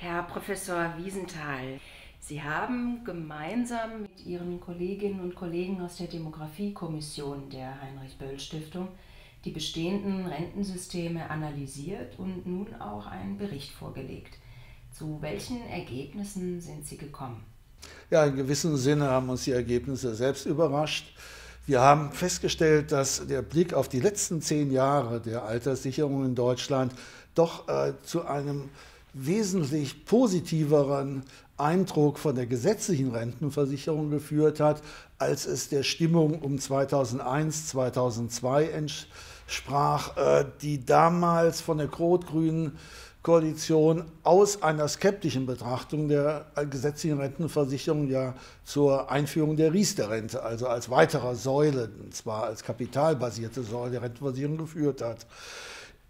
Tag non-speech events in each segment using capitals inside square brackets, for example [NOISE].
Herr Professor Wiesenthal, Sie haben gemeinsam mit Ihren Kolleginnen und Kollegen aus der Demografiekommission der Heinrich-Böll-Stiftung die bestehenden Rentensysteme analysiert und nun auch einen Bericht vorgelegt. Zu welchen Ergebnissen sind Sie gekommen? Ja, in gewissem Sinne haben uns die Ergebnisse selbst überrascht. Wir haben festgestellt, dass der Blick auf die letzten zehn Jahre der Alterssicherung in Deutschland doch äh, zu einem wesentlich positiveren Eindruck von der gesetzlichen Rentenversicherung geführt hat, als es der Stimmung um 2001, 2002 entsprach, äh, die damals von der rot-grünen Koalition aus einer skeptischen Betrachtung der gesetzlichen Rentenversicherung ja zur Einführung der Riester-Rente, also als weiterer Säule, und zwar als kapitalbasierte Säule der Rentenversicherung geführt hat.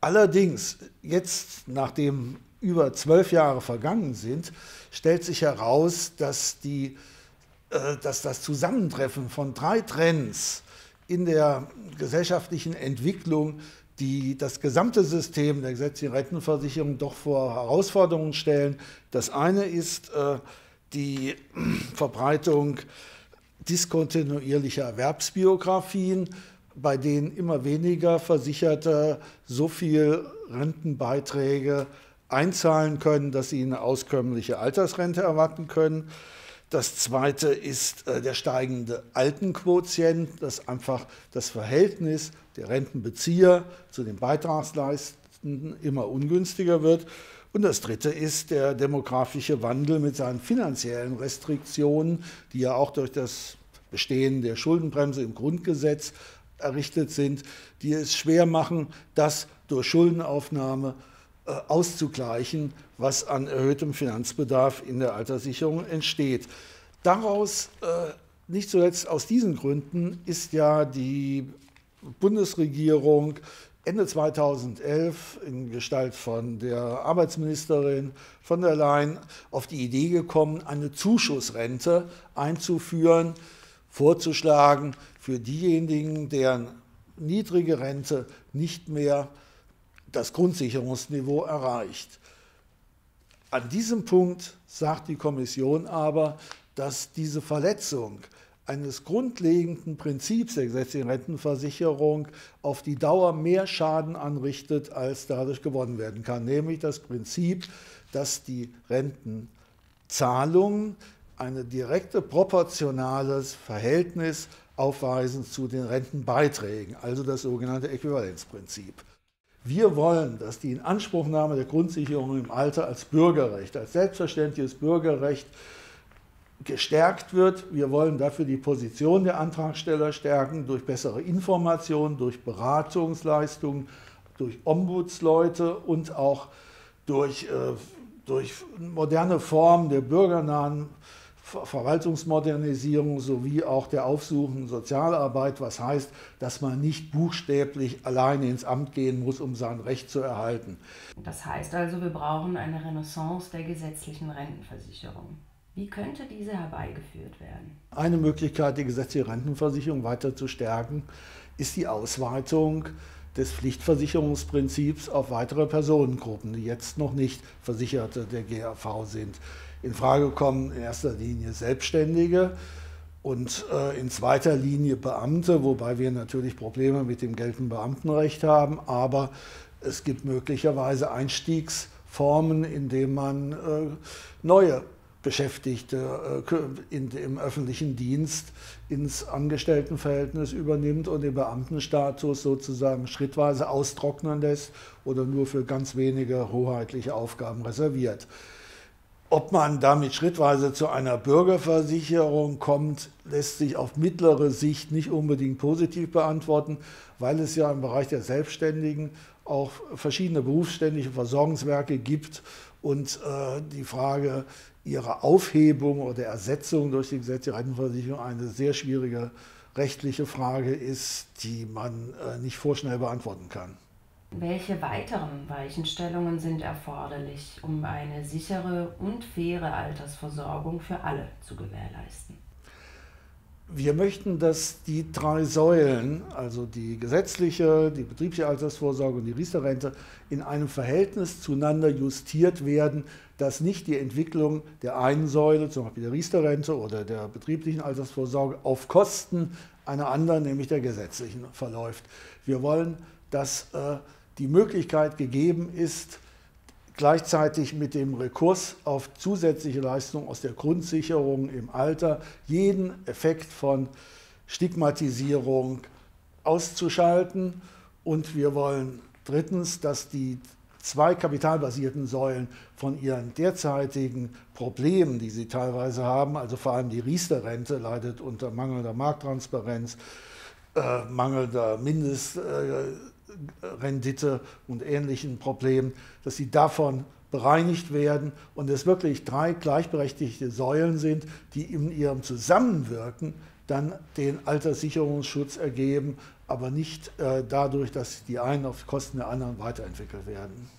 Allerdings, jetzt, nachdem über zwölf Jahre vergangen sind, stellt sich heraus, dass, die, äh, dass das Zusammentreffen von drei Trends in der gesellschaftlichen Entwicklung die das gesamte System der gesetzlichen Rentenversicherung doch vor Herausforderungen stellen. Das eine ist äh, die [CLEARS THROAT] Verbreitung diskontinuierlicher Erwerbsbiografien, bei denen immer weniger Versicherte so viel Rentenbeiträge einzahlen können, dass sie eine auskömmliche Altersrente erwarten können. Das zweite ist äh, der steigende Altenquotient, das einfach das Verhältnis der Rentenbezieher zu den Beitragsleistenden immer ungünstiger wird. Und das dritte ist der demografische Wandel mit seinen finanziellen Restriktionen, die ja auch durch das Bestehen der Schuldenbremse im Grundgesetz errichtet sind, die es schwer machen, das durch Schuldenaufnahme auszugleichen, was an erhöhtem Finanzbedarf in der Alterssicherung entsteht. Daraus, äh, nicht zuletzt aus diesen Gründen, ist ja die Bundesregierung Ende 2011 in Gestalt von der Arbeitsministerin von der Leyen auf die Idee gekommen, eine Zuschussrente einzuführen, vorzuschlagen für diejenigen, deren niedrige Rente nicht mehr das Grundsicherungsniveau erreicht. An diesem Punkt sagt die Kommission aber, dass diese Verletzung eines grundlegenden Prinzips der gesetzlichen Rentenversicherung auf die Dauer mehr Schaden anrichtet, als dadurch gewonnen werden kann, nämlich das Prinzip, dass die Rentenzahlungen ein direkte proportionales Verhältnis aufweisen zu den Rentenbeiträgen, also das sogenannte Äquivalenzprinzip. Wir wollen, dass die Inanspruchnahme der Grundsicherung im Alter als Bürgerrecht, als selbstverständliches Bürgerrecht gestärkt wird. Wir wollen dafür die Position der Antragsteller stärken durch bessere Informationen, durch Beratungsleistungen, durch Ombudsleute und auch durch, äh, durch moderne Formen der bürgernahen Verwaltungsmodernisierung sowie auch der aufsuchenden Sozialarbeit, was heißt, dass man nicht buchstäblich alleine ins Amt gehen muss, um sein Recht zu erhalten. Das heißt also, wir brauchen eine Renaissance der gesetzlichen Rentenversicherung. Wie könnte diese herbeigeführt werden? Eine Möglichkeit, die gesetzliche Rentenversicherung weiter zu stärken, ist die Ausweitung des Pflichtversicherungsprinzips auf weitere Personengruppen, die jetzt noch nicht Versicherte der GAV sind. In Frage kommen in erster Linie Selbstständige und äh, in zweiter Linie Beamte, wobei wir natürlich Probleme mit dem geltenden Beamtenrecht haben, aber es gibt möglicherweise Einstiegsformen, in denen man äh, neue Beschäftigte äh, in, im öffentlichen Dienst ins Angestelltenverhältnis übernimmt und den Beamtenstatus sozusagen schrittweise austrocknen lässt oder nur für ganz wenige hoheitliche Aufgaben reserviert. Ob man damit schrittweise zu einer Bürgerversicherung kommt, lässt sich auf mittlere Sicht nicht unbedingt positiv beantworten, weil es ja im Bereich der Selbstständigen auch verschiedene berufsständische Versorgungswerke gibt und äh, die Frage ihrer Aufhebung oder Ersetzung durch die gesetzliche Rentenversicherung eine sehr schwierige rechtliche Frage ist, die man äh, nicht vorschnell beantworten kann. Welche weiteren Weichenstellungen sind erforderlich, um eine sichere und faire Altersversorgung für alle zu gewährleisten? Wir möchten, dass die drei Säulen, also die gesetzliche, die betriebliche Altersvorsorge und die Riester-Rente, in einem Verhältnis zueinander justiert werden, dass nicht die Entwicklung der einen Säule, zum Beispiel der Riester-Rente oder der betrieblichen Altersvorsorge, auf Kosten einer anderen, nämlich der gesetzlichen, verläuft. Wir wollen, dass äh, die Möglichkeit gegeben ist, gleichzeitig mit dem Rekurs auf zusätzliche Leistungen aus der Grundsicherung im Alter jeden Effekt von Stigmatisierung auszuschalten. Und wir wollen drittens, dass die zwei kapitalbasierten Säulen von ihren derzeitigen Problemen, die sie teilweise haben, also vor allem die Riester-Rente leidet unter mangelnder Markttransparenz, äh, mangelnder Mindest... Äh, Rendite und ähnlichen Problemen, dass sie davon bereinigt werden und es wirklich drei gleichberechtigte Säulen sind, die in ihrem Zusammenwirken dann den Alterssicherungsschutz ergeben, aber nicht äh, dadurch, dass die einen auf Kosten der anderen weiterentwickelt werden.